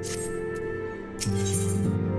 うん。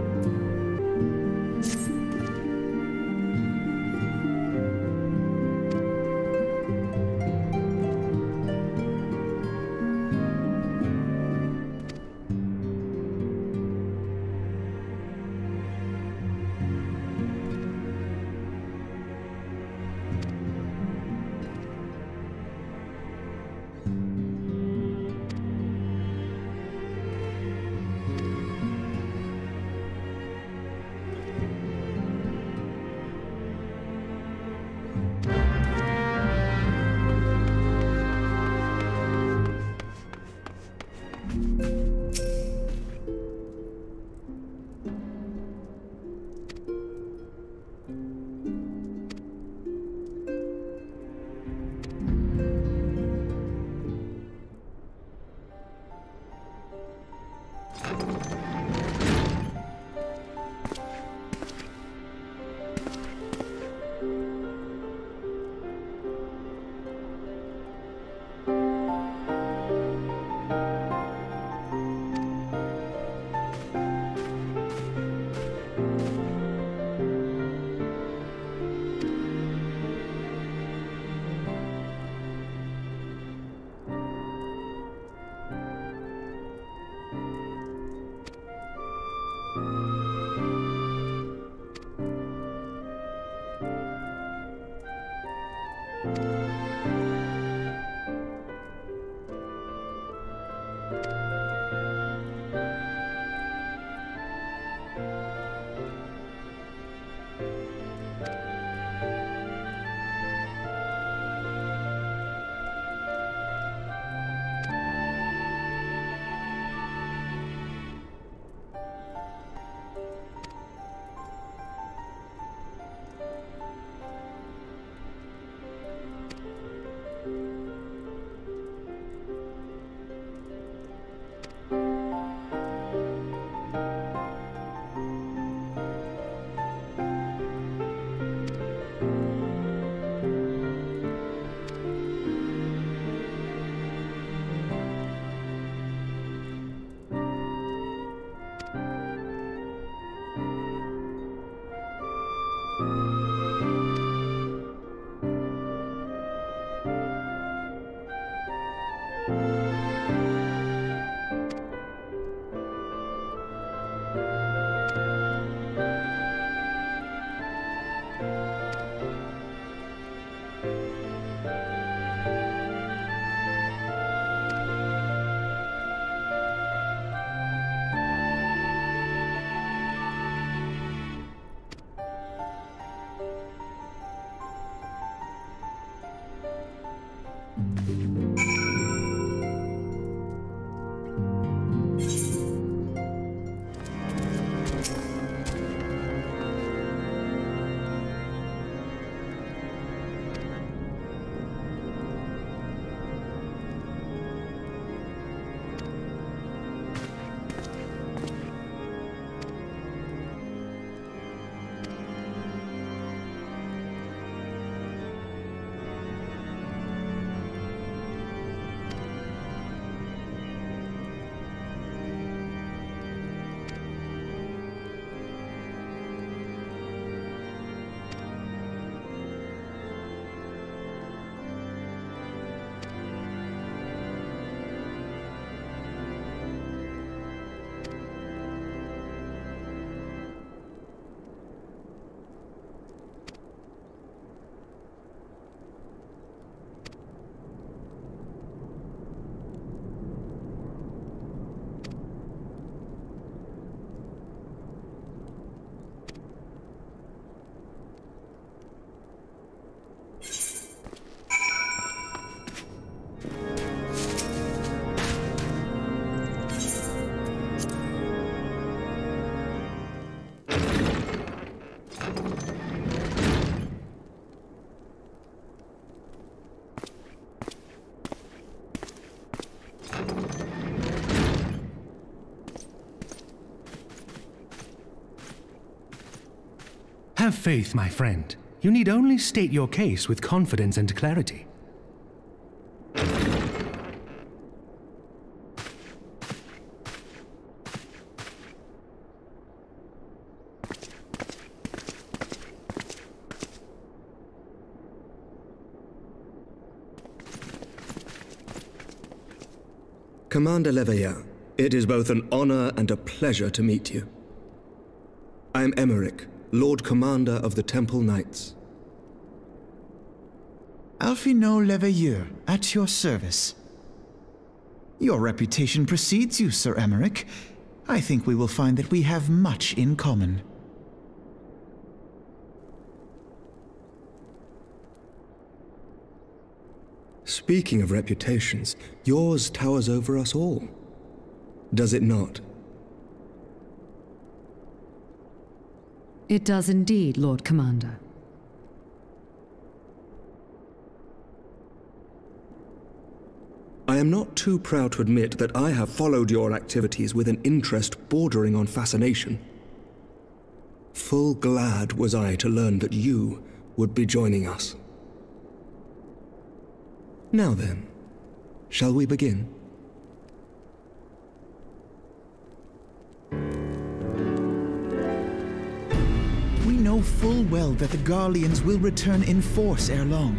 Have faith, my friend. You need only state your case with confidence and clarity. Commander Leveillard, it is both an honor and a pleasure to meet you. I am Aymeric, Lord Commander of the Temple Knights. Alphinaud Leveilleur, at your service. Your reputation precedes you, Sir Aymeric. I think we will find that we have much in common. Speaking of reputations, yours towers over us all. Does it not? It does indeed, Lord Commander. I am not too proud to admit that I have followed your activities with an interest bordering on fascination. Full glad was I to learn that you would be joining us. Now then, shall we begin? Full well that the Garleans will return in force ere long.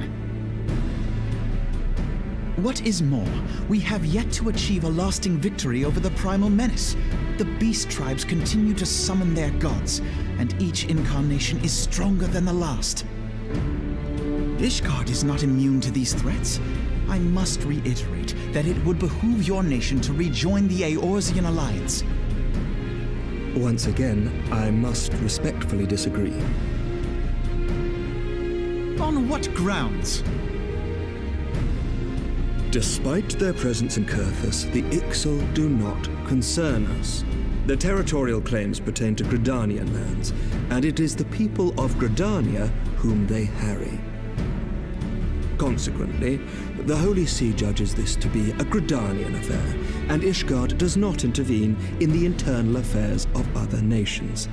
What is more, we have yet to achieve a lasting victory over the Primal Menace. The Beast Tribes continue to summon their gods, and each incarnation is stronger than the last. Ishgard is not immune to these threats. I must reiterate that it would behoove your nation to rejoin the Eorzean Alliance. Once again, I must respectfully disagree. On what grounds? Despite their presence in Coerthas, the Ixal do not concern us. Their territorial claims pertain to Gridanian lands, and it is the people of Gridania whom they harry. Consequently, the Holy See judges this to be a Gridanian affair, and Ishgard does not intervene in the internal affairs of other nations.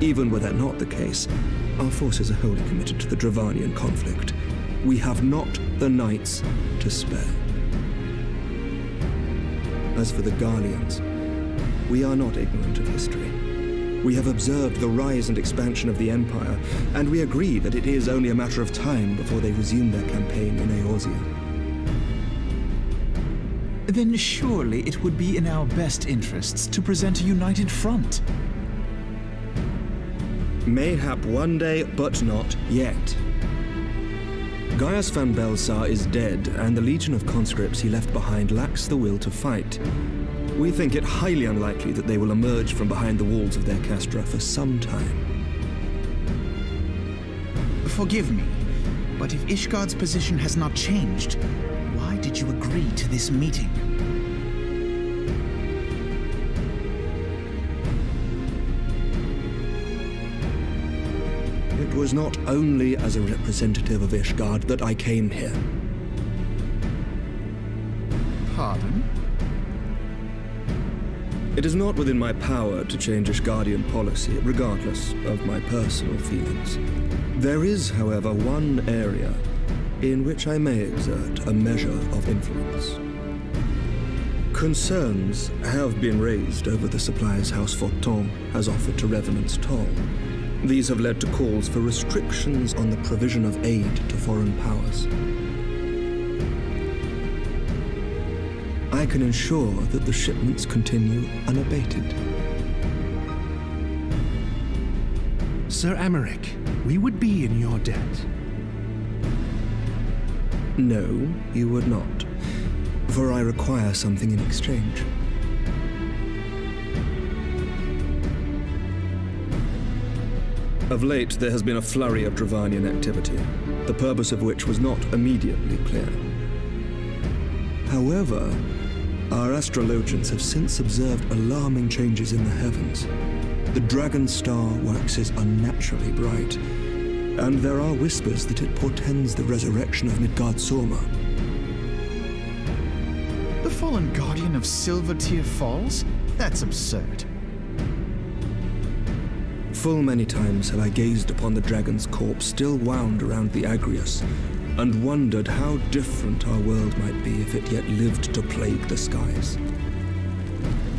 Even were that not the case, our forces are wholly committed to the Dravanian conflict. We have not the knights to spare. As for the Garleans, we are not ignorant of history. We have observed the rise and expansion of the Empire, and we agree that it is only a matter of time before they resume their campaign in Eorzea. Then surely it would be in our best interests to present a united front. Mayhap one day, but not yet. Gaius van Baelsar is dead, and the legion of conscripts he left behind lacks the will to fight. We think it highly unlikely that they will emerge from behind the walls of their castra for some time. Forgive me, but if Ishgard's position has not changed, why did you agree to this meeting? Was not only as a representative of Ishgard that I came here. Pardon? It is not within my power to change Ishgardian policy, regardless of my personal feelings. There is, however, one area in which I may exert a measure of influence. Concerns have been raised over the supplies House Fortemps has offered to Revenant's Toll. These have led to calls for restrictions on the provision of aid to foreign powers. I can ensure that the shipments continue unabated. Sir Aymeric, we would be in your debt. No, you would not, for I require something in exchange. Of late, there has been a flurry of Dravanian activity, the purpose of which was not immediately clear. However, our astrologians have since observed alarming changes in the heavens. The dragon star waxes unnaturally bright, and there are whispers that it portends the resurrection of Midgardsormr. The fallen guardian of Silver Tear Falls? That's absurd. Full many times have I gazed upon the dragon's corpse still wound around the Agrius, and wondered how different our world might be if it yet lived to plague the skies.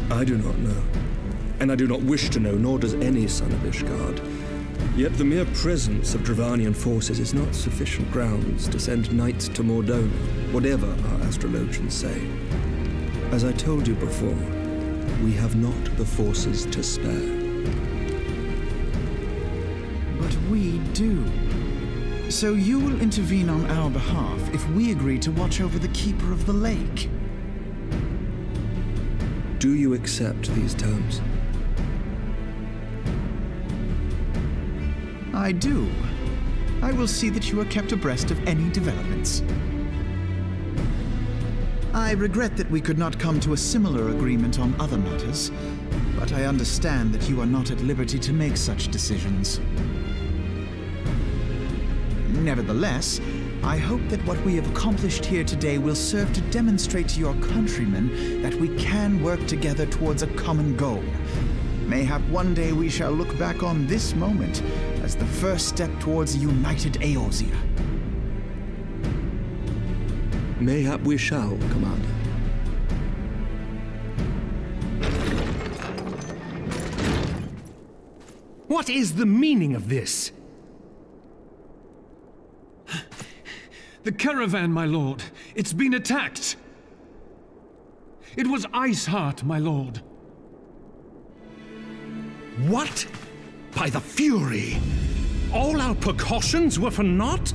I do not know, and I do not wish to know, nor does any son of Ishgard. Yet the mere presence of Dravanian forces is not sufficient grounds to send knights to Mor Dhona, whatever our astrologians say. As I told you before, we have not the forces to spare. Do. So you will intervene on our behalf if we agree to watch over the Keeper of the Lake. Do you accept these terms? I do. I will see that you are kept abreast of any developments. I regret that we could not come to a similar agreement on other matters, but I understand that you are not at liberty to make such decisions. Nevertheless, I hope that what we have accomplished here today will serve to demonstrate to your countrymen that we can work together towards a common goal. Mayhap one day we shall look back on this moment as the first step towards a united Eorzea. Mayhap we shall, Commander. What is the meaning of this? The caravan, my lord. It's been attacked. It was Iceheart, my lord. What? By the Fury! All our precautions were for naught?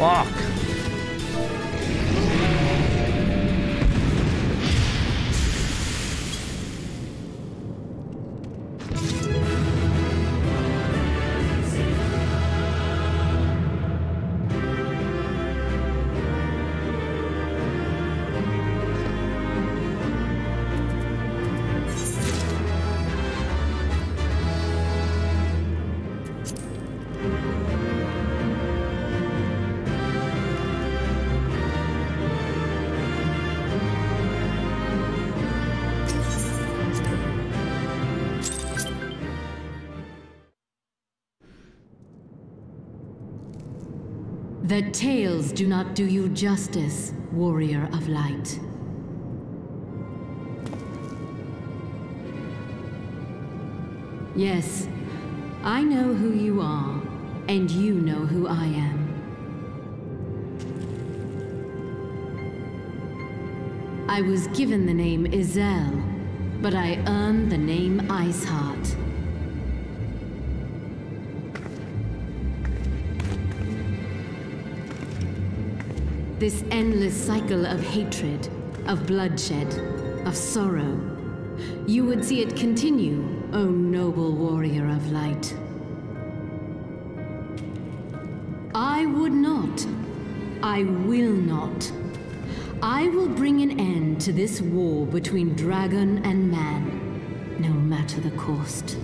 哇 The tales do not do you justice, warrior of light. Yes, I know who you are, and you know who I am. I was given the name Ysayle, but I earned the name Iceheart. This endless cycle of hatred, of bloodshed, of sorrow. You would see it continue, O noble warrior of light. I would not. I will not. I will bring an end to this war between dragon and man, no matter the cost.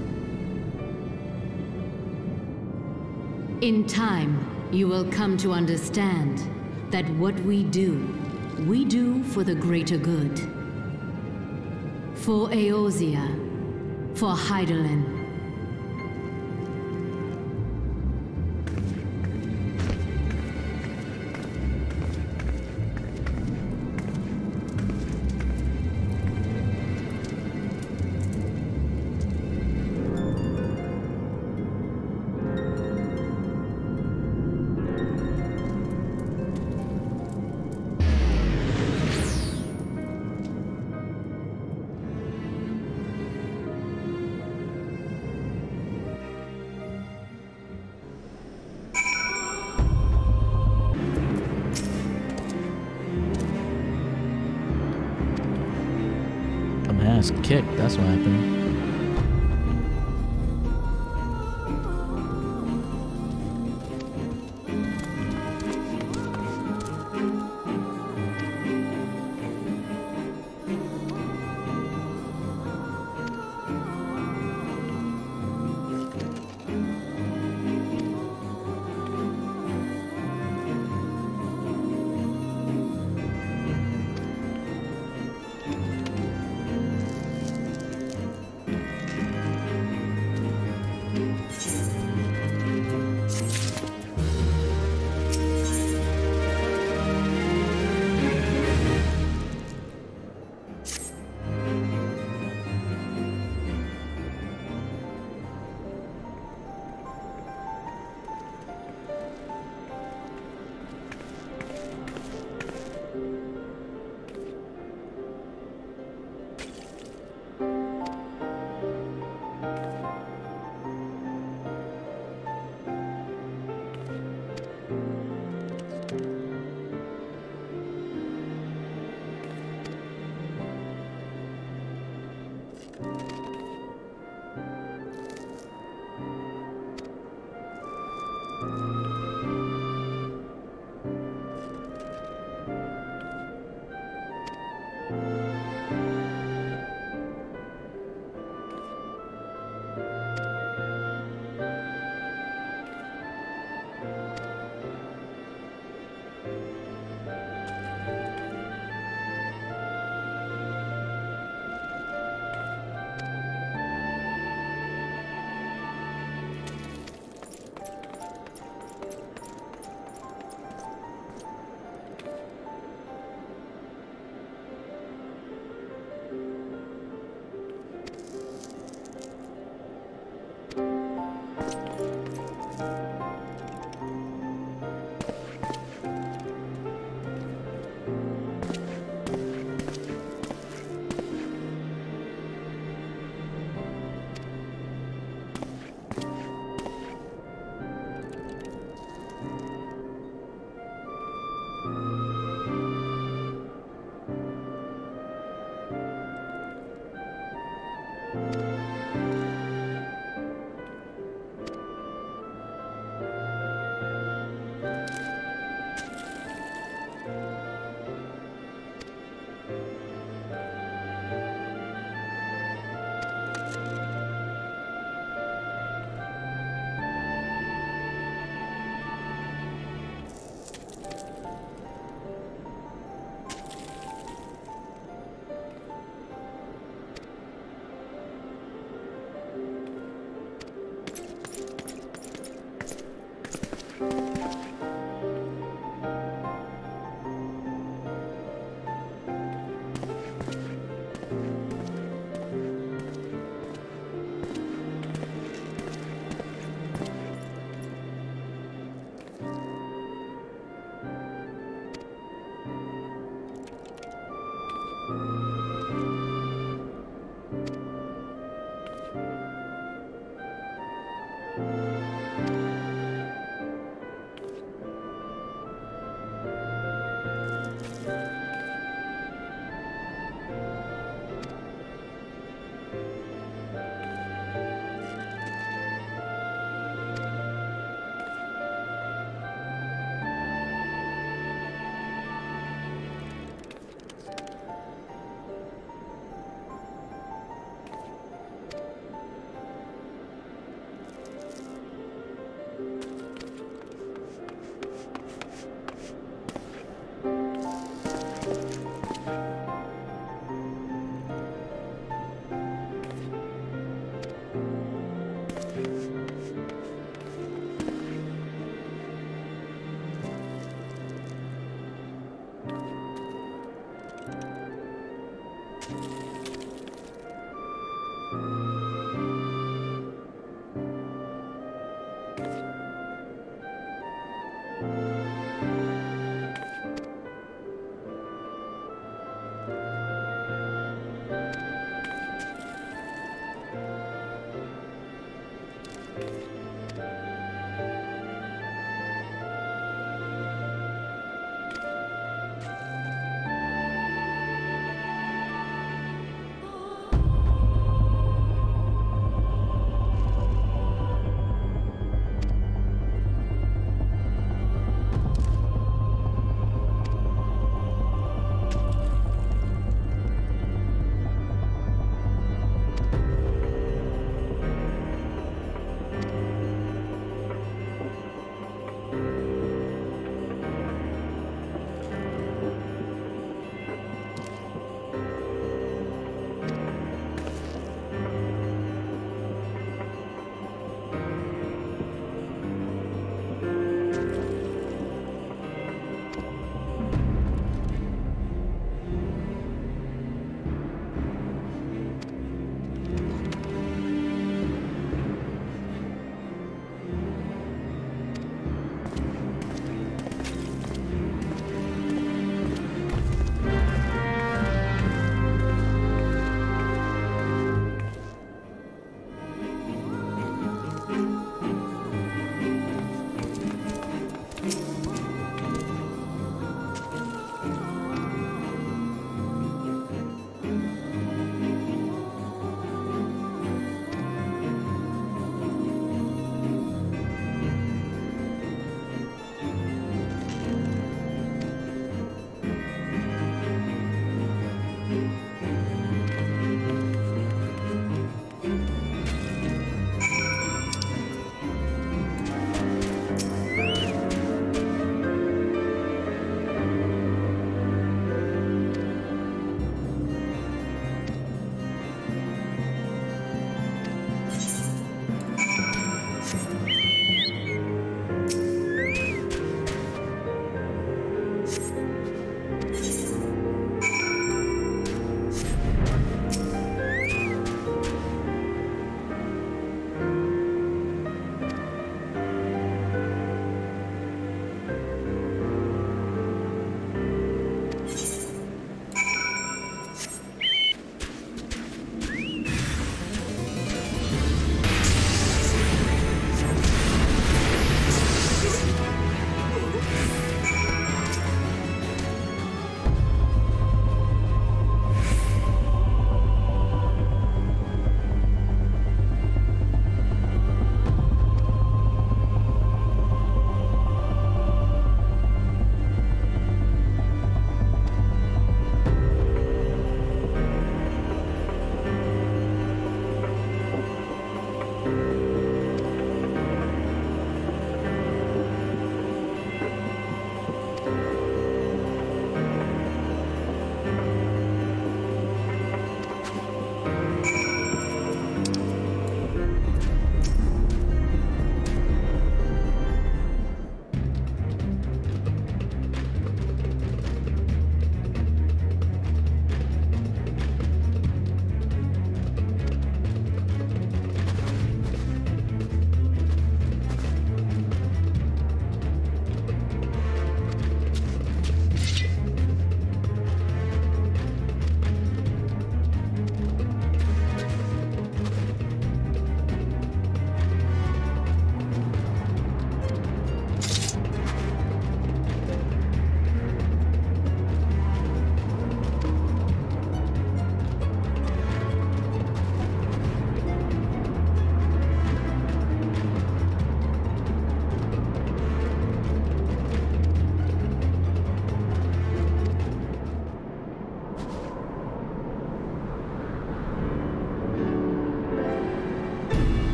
In time, you will come to understand that what we do, we do for the greater good. For Eorzea, for Hydaelyn.